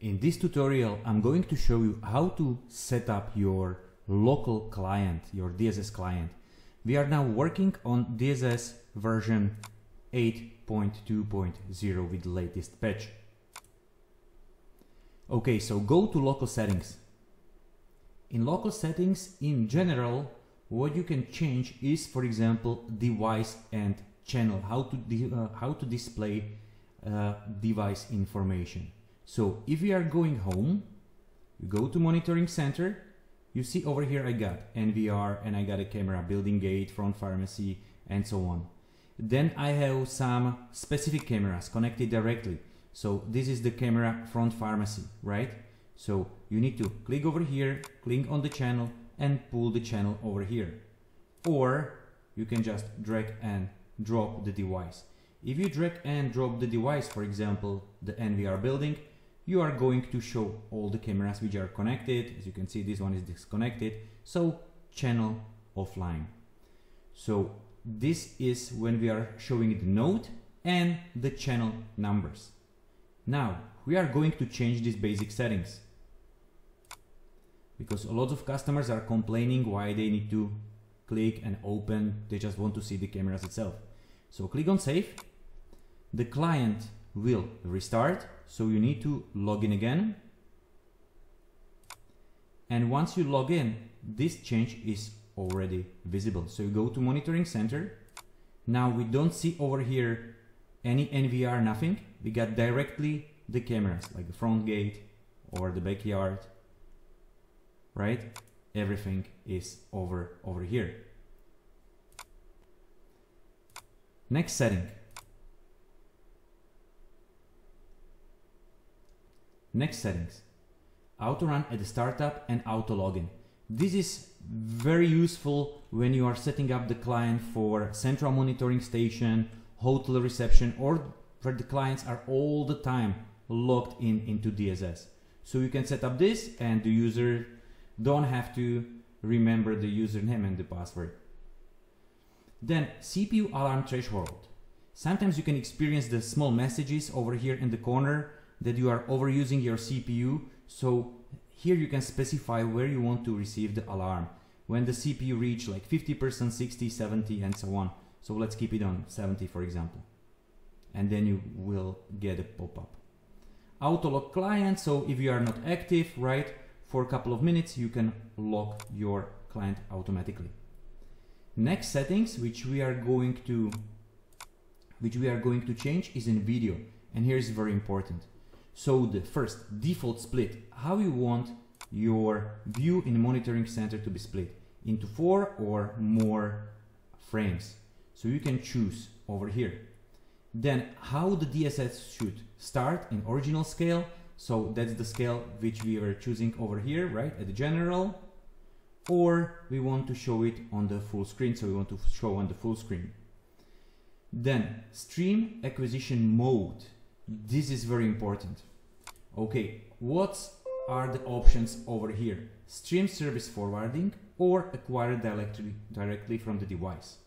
In this tutorial, I'm going to show you how to set up your local client, your DSS client. We are now working on DSS version 8.2.0 with the latest patch. Okay, so go to local settings. In local settings, in general, what you can change is, for example, device and channel, how to, uh, how to display uh, device information. So if we are going home, you go to monitoring center, you see over here I got NVR and I got a camera, building gate, front pharmacy, and so on. Then I have some specific cameras connected directly. So this is the camera front pharmacy, right? So you need to click over here, click on the channel and pull the channel over here. Or you can just drag and drop the device. If you drag and drop the device, for example, the NVR building, you are going to show all the cameras which are connected. As you can see, this one is disconnected. So channel offline. So this is when we are showing the node and the channel numbers. Now we are going to change these basic settings because a lot of customers are complaining why they need to click and open. They just want to see the cameras itself. So click on save. The client will restart. So you need to log in again. And once you log in, this change is already visible. So you go to monitoring center. Now we don't see over here any NVR, nothing. We got directly the cameras like the front gate or the backyard, right? Everything is over, over here. Next setting, Next settings. Auto run at the startup and auto login. This is very useful when you are setting up the client for central monitoring station, hotel reception, or where the clients are all the time logged in into DSS. So you can set up this and the user don't have to remember the username and the password. Then CPU alarm threshold. Sometimes you can experience the small messages over here in the corner that you are overusing your CPU. So here you can specify where you want to receive the alarm. When the CPU reach like 50%, 60, 70 and so on. So let's keep it on 70 for example. And then you will get a pop-up. Auto lock client, so if you are not active, right, for a couple of minutes you can lock your client automatically. Next settings which we are going to which we are going to change is in video and here is very important. So the first default split, how you want your view in monitoring center to be split into four or more frames. So you can choose over here. Then how the DSS should start in original scale. So that's the scale which we were choosing over here, right, at the general. Or we want to show it on the full screen, so we want to show on the full screen. Then stream acquisition mode. This is very important. Okay, what are the options over here? Stream service forwarding or acquire directly, directly from the device.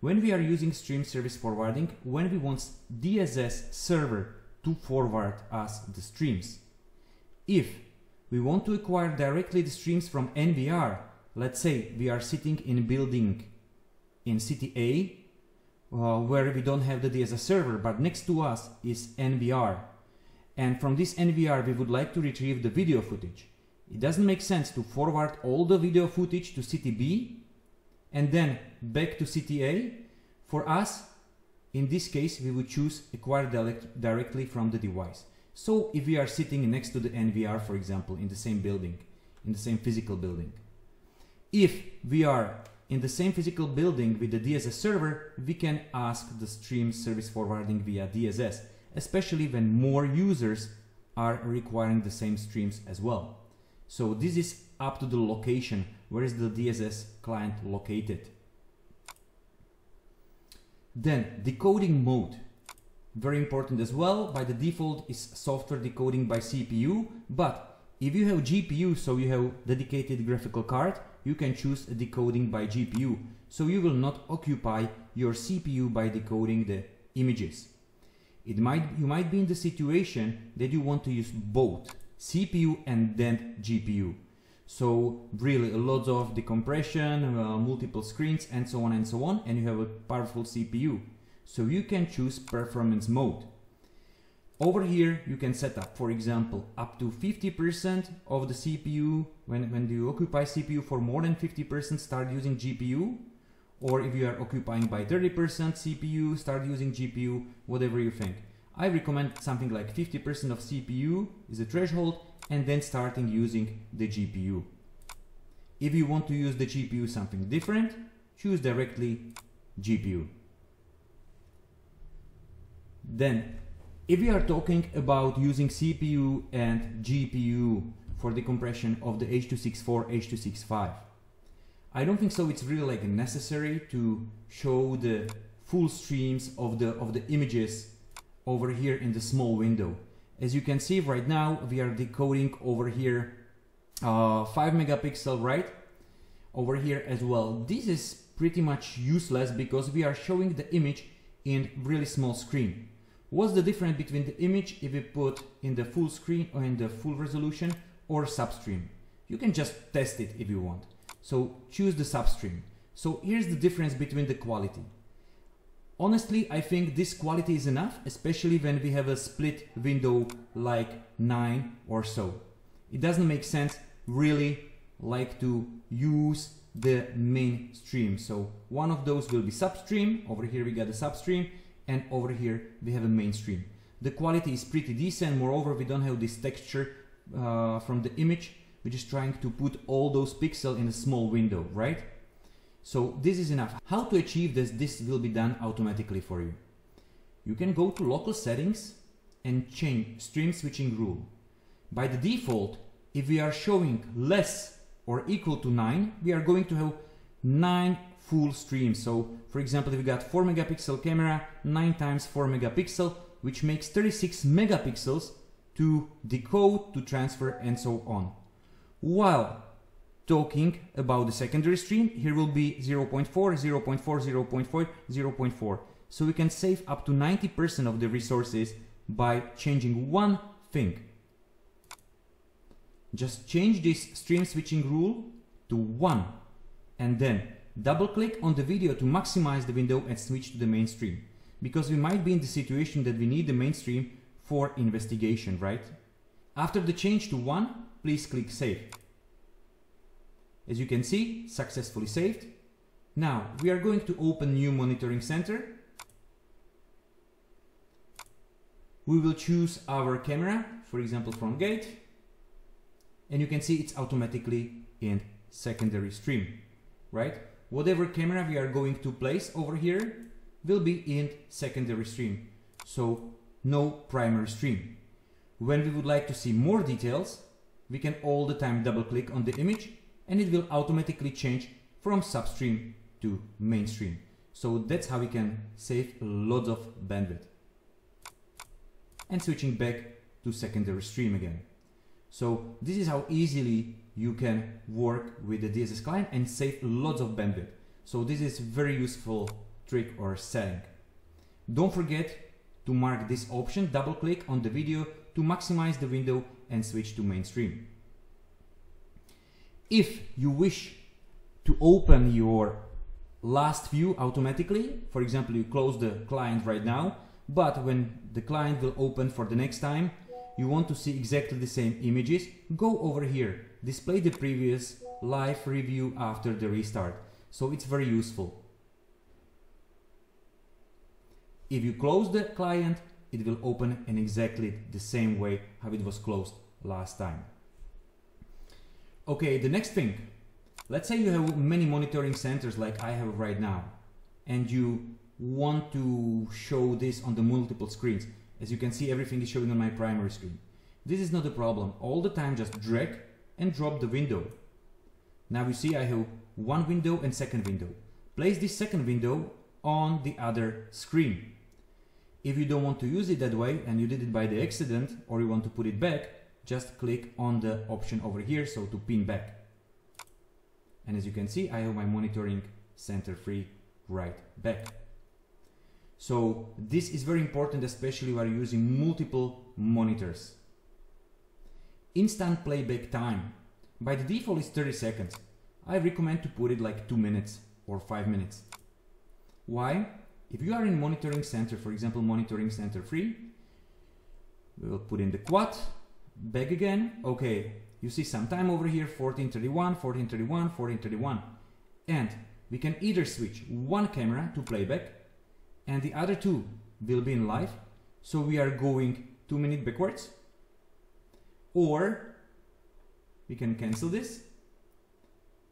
When we are using stream service forwarding, when we want DSS server to forward us the streams. If we want to acquire directly the streams from NVR, let's say we are sitting in building in city A, uh, where we don't have the DSS server, but next to us is NVR and from this NVR we would like to retrieve the video footage. It doesn't make sense to forward all the video footage to city B and then back to city A. For us, in this case, we would choose acquire direct, directly from the device. So if we are sitting next to the NVR, for example, in the same building, in the same physical building, if we are in the same physical building with the DSS server, we can ask the stream service forwarding via DSS especially when more users are requiring the same streams as well. So this is up to the location, where is the DSS client located. Then decoding mode, very important as well. By the default is software decoding by CPU, but if you have GPU, so you have dedicated graphical card, you can choose decoding by GPU. So you will not occupy your CPU by decoding the images. It might you might be in the situation that you want to use both CPU and then GPU. So really a lot of decompression, uh, multiple screens and so on and so on and you have a powerful CPU. So you can choose performance mode. Over here you can set up for example up to 50% of the CPU when, when you occupy CPU for more than 50% start using GPU or if you are occupying by 30% CPU start using GPU whatever you think. I recommend something like 50% of CPU is a threshold and then starting using the GPU. If you want to use the GPU something different, choose directly GPU. Then, if we are talking about using CPU and GPU for the compression of the H.264, H.265, I don't think so it's really like necessary to show the full streams of the of the images over here in the small window. As you can see right now, we are decoding over here uh, 5 megapixel, right? Over here as well. This is pretty much useless because we are showing the image in really small screen. What's the difference between the image if we put in the full screen or in the full resolution or substream? You can just test it if you want. So choose the substream. So here's the difference between the quality. Honestly, I think this quality is enough, especially when we have a split window like 9 or so. It doesn't make sense really like to use the main stream. So one of those will be substream. Over here we got the substream and over here we have a mainstream. The quality is pretty decent. Moreover, we don't have this texture uh, from the image, which is trying to put all those pixels in a small window, right? So this is enough. How to achieve this? This will be done automatically for you. You can go to local settings and change stream switching rule. By the default, if we are showing less or equal to 9, we are going to have 9 full stream. So for example, if we got 4 megapixel camera, 9 times 4 megapixel, which makes 36 megapixels to decode, to transfer and so on. While talking about the secondary stream, here will be 0.4, 0.4, 0.4, 0.4. So we can save up to 90% of the resources by changing one thing. Just change this stream switching rule to 1 and then double click on the video to maximize the window and switch to the mainstream because we might be in the situation that we need the mainstream for investigation, right? After the change to 1, please click save. As you can see, successfully saved. Now, we are going to open new monitoring center. We will choose our camera, for example from gate. And you can see it's automatically in secondary stream, right? Whatever camera we are going to place over here will be in secondary stream. So no primary stream. When we would like to see more details, we can all the time double click on the image and it will automatically change from substream to mainstream. So that's how we can save lots of bandwidth. And switching back to secondary stream again. So this is how easily you can work with the DSS client and save lots of bandwidth. So this is very useful trick or setting. Don't forget to mark this option, double click on the video to maximize the window and switch to mainstream. If you wish to open your last view automatically, for example, you close the client right now, but when the client will open for the next time, you want to see exactly the same images, go over here, display the previous live review after the restart. So it's very useful. If you close the client, it will open in exactly the same way how it was closed last time. Okay, the next thing. Let's say you have many monitoring centers like I have right now, and you want to show this on the multiple screens. As you can see, everything is showing on my primary screen. This is not a problem. All the time, just drag and drop the window. Now you see I have one window and second window. Place this second window on the other screen. If you don't want to use it that way and you did it by the accident or you want to put it back, just click on the option over here, so to pin back. And as you can see, I have my monitoring center free right back. So this is very important, especially when using multiple monitors. Instant playback time. By the default is 30 seconds. I recommend to put it like 2 minutes or 5 minutes. Why? If you are in monitoring center, for example, monitoring center 3, we will put in the quad, back again, okay, you see some time over here, 1431, 1431, 1431. And we can either switch one camera to playback and the other two will be in live. So we are going two minutes backwards. Or we can cancel this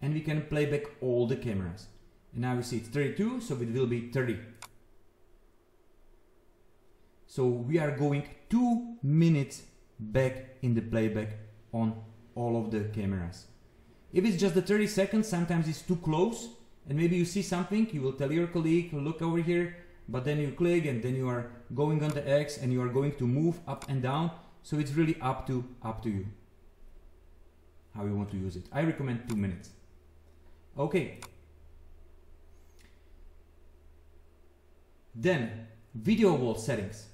and we can play back all the cameras. And now we see it's 32, so it will be 30. So we are going two minutes back in the playback on all of the cameras. If it's just the 30 seconds, sometimes it's too close and maybe you see something, you will tell your colleague, look over here, but then you click and then you are going on the X and you are going to move up and down. So it's really up to, up to you how you want to use it. I recommend two minutes. Okay. Then video wall settings.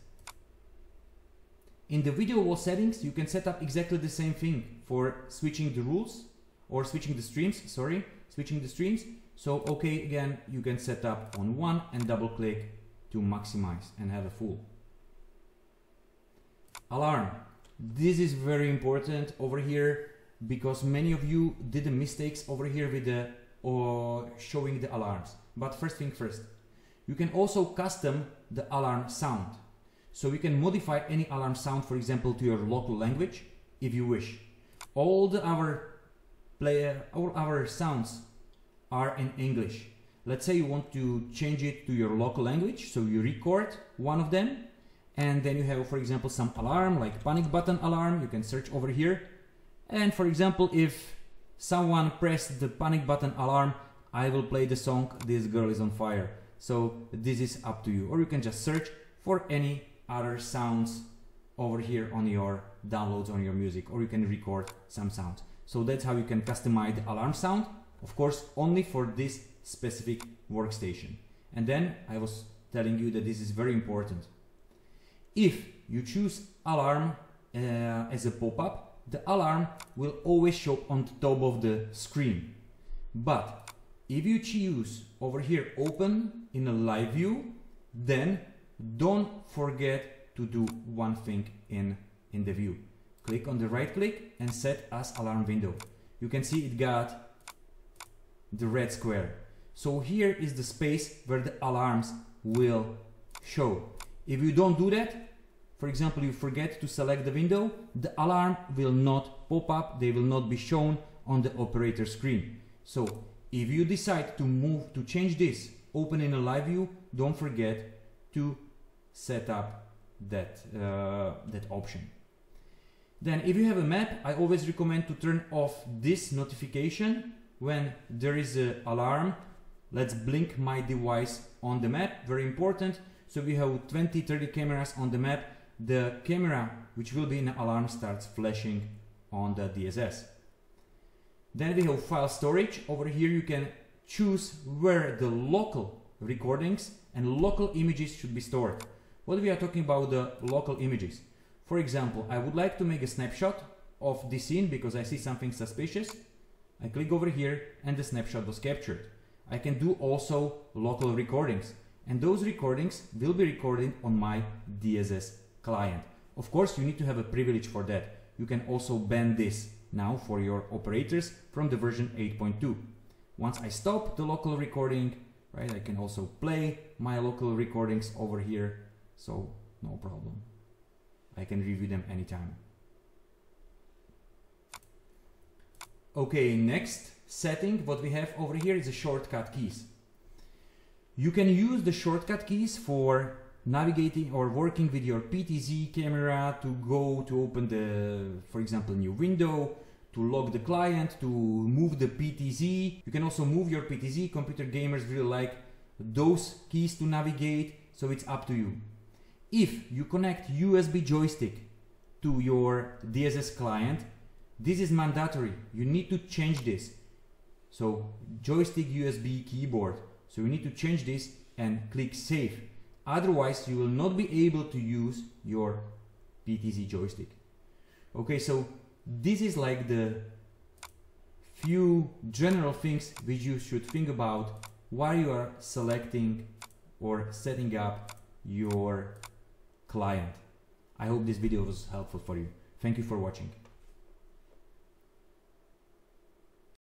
In the video wall settings, you can set up exactly the same thing for switching the rules or switching the streams, sorry, switching the streams. So, okay, again, you can set up on one and double click to maximize and have a full. Alarm. This is very important over here because many of you did the mistakes over here with the or showing the alarms. But first thing first, you can also custom the alarm sound. So you can modify any alarm sound, for example, to your local language if you wish. All the our player, all our sounds are in English. Let's say you want to change it to your local language, so you record one of them, and then you have, for example, some alarm like panic button alarm. You can search over here, and for example, if someone pressed the panic button alarm, I will play the song "This Girl Is on Fire." So this is up to you, or you can just search for any other sounds over here on your downloads on your music or you can record some sounds so that's how you can customize the alarm sound of course only for this specific workstation and then I was telling you that this is very important if you choose alarm uh, as a pop-up the alarm will always show on the top of the screen but if you choose over here open in a live view then don't forget to do one thing in, in the view. Click on the right click and set as alarm window. You can see it got the red square. So here is the space where the alarms will show. If you don't do that, for example, you forget to select the window, the alarm will not pop up, they will not be shown on the operator screen. So if you decide to move, to change this, open in a live view, don't forget to set up that, uh, that option. Then if you have a map, I always recommend to turn off this notification when there is an alarm. Let's blink my device on the map, very important. So we have 20, 30 cameras on the map. The camera, which will be in alarm, starts flashing on the DSS. Then we have file storage. Over here you can choose where the local recordings and local images should be stored. What we are talking about the local images. For example, I would like to make a snapshot of the scene because I see something suspicious. I click over here and the snapshot was captured. I can do also local recordings and those recordings will be recorded on my DSS client. Of course, you need to have a privilege for that. You can also ban this now for your operators from the version 8.2. Once I stop the local recording, right, I can also play my local recordings over here so no problem. I can review them anytime. Okay, next setting, what we have over here is the shortcut keys. You can use the shortcut keys for navigating or working with your PTZ camera to go to open the, for example, new window, to log the client, to move the PTZ. You can also move your PTZ. Computer gamers really like those keys to navigate, so it's up to you. If you connect USB joystick to your DSS client, this is mandatory. You need to change this. So joystick USB keyboard. So you need to change this and click save. Otherwise, you will not be able to use your PTZ joystick. Okay, so this is like the few general things which you should think about while you are selecting or setting up your client. I hope this video was helpful for you. Thank you for watching.